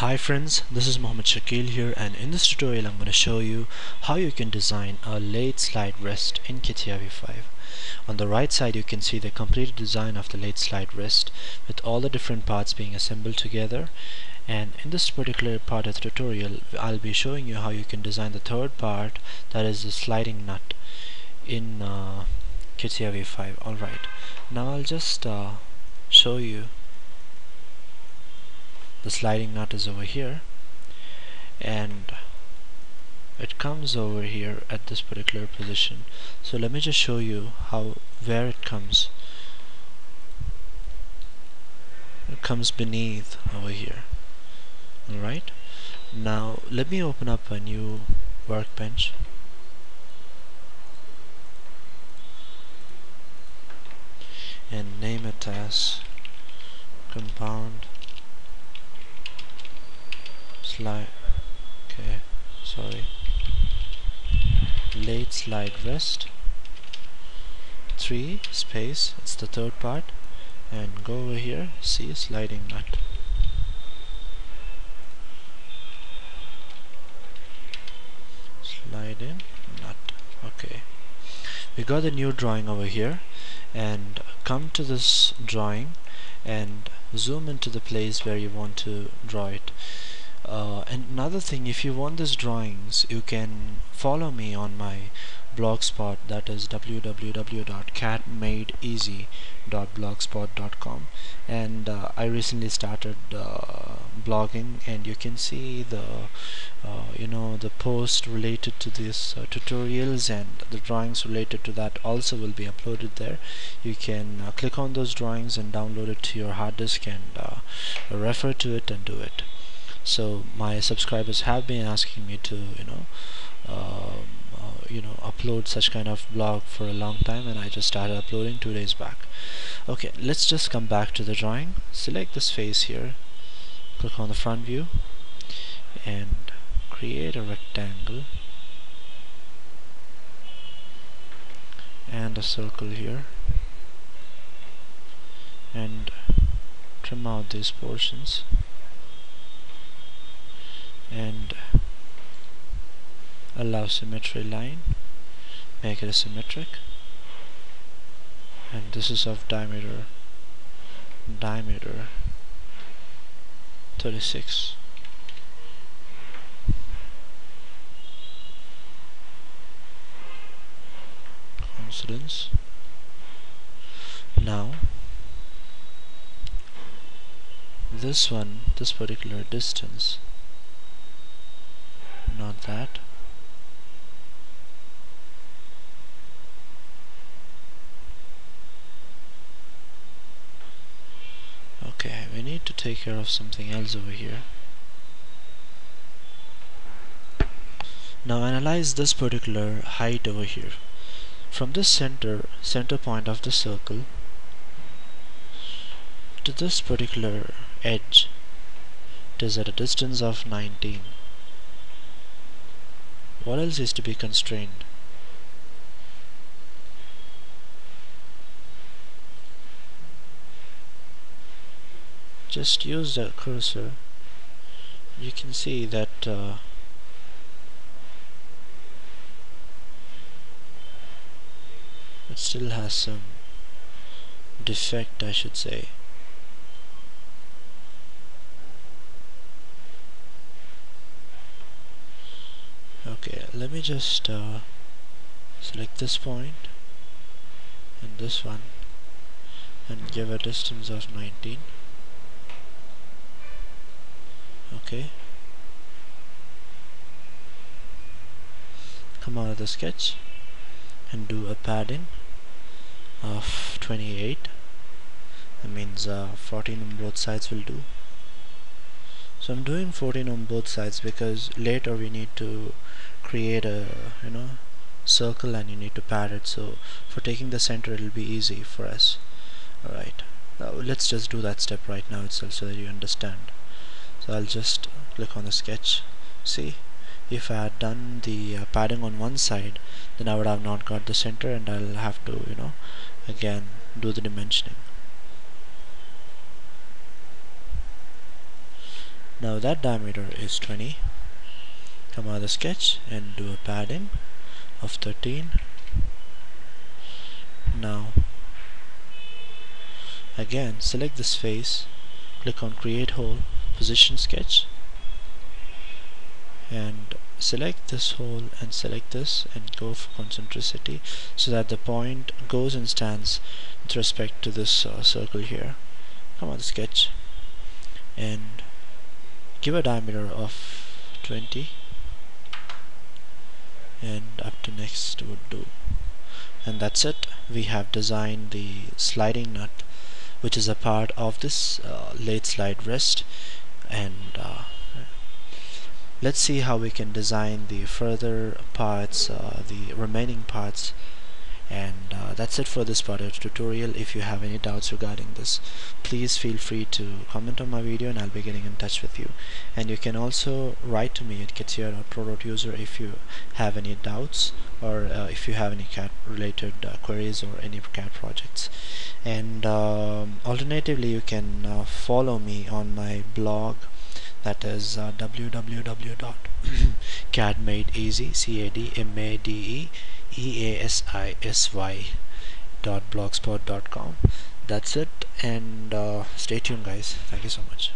Hi friends, this is Mohammed Shakeel here and in this tutorial I'm going to show you how you can design a lathe slide rest in CATIA V5. On the right side you can see the completed design of the lathe slide rest with all the different parts being assembled together and in this particular part of the tutorial I'll be showing you how you can design the third part that is the sliding nut in uh, CATIA V5. Alright, now I'll just uh, show you the sliding nut is over here. And it comes over here at this particular position. So let me just show you how where it comes. It comes beneath over here. Alright? Now let me open up a new workbench. And name it as compound slide okay sorry. Late slide rest 3 space it's the third part. And go over here see sliding nut. Slide in nut okay. We got a new drawing over here. And come to this drawing and zoom into the place where you want to draw it uh, and another thing if you want these drawings you can follow me on my blogspot that is www.cadmadeeasy.blogspot.com and uh, I recently started uh, blogging and you can see the uh, you know the post related to these uh, tutorials and the drawings related to that also will be uploaded there. You can uh, click on those drawings and download it to your hard disk and refer to it and do it so my subscribers have been asking me to you know um, uh, you know upload such kind of blog for a long time and I just started uploading two days back. Okay let's just come back to the drawing. Select this face here. Click on the front view. And create a rectangle. And a circle here. And trim out these portions and allow symmetry line make it a symmetric. And this is of diameter diameter 36 coincidence? Now this one this particular distance not that okay we need to take care of something else over here. Now analyze this particular height over here. From this center center point of the circle to this particular edge it is at a distance of 19 what else is to be constrained? Just use the cursor. You can see that uh, it still has some defect I should say. okay let me just uh, select this point and this one and give a distance of 19 okay. Come out of the sketch and do a padding of 28 that means uh, 14 on both sides will do. So I'm doing 14 on both sides because later we need to create a you know circle and you need to pad it. So for taking the center it'll be easy for us. Alright. Now let's just do that step right now itself so that you understand so I'll just click on the sketch. See if I had done the uh, padding on one side then I would have not got the center and I'll have to you know again do the dimensioning. Now that diameter is 20 come out of the sketch and do a padding of 13 now again select this face click on create hole position sketch. And select this hole and select this and go for concentricity so that the point goes and stands with respect to this uh, circle here. Come on sketch. And give a diameter of 20 and up to next would do. And that's it. We have designed the sliding nut which is a part of this uh, lathe slide rest and uh, let's see how we can design the further parts uh, the remaining parts and uh, that's it for this part of the tutorial. If you have any doubts regarding this please feel free to comment on my video and I'll be getting in touch with you. And you can also write to me at catia.pro.user if you have any doubts or uh, if you have any CAD related uh, queries or any CAD projects. And um, alternatively you can uh, follow me on my blog that is uh, www.cadmadeeasy e a s i s y dot blogspot.com that's it and uh, stay tuned guys. Thank you so much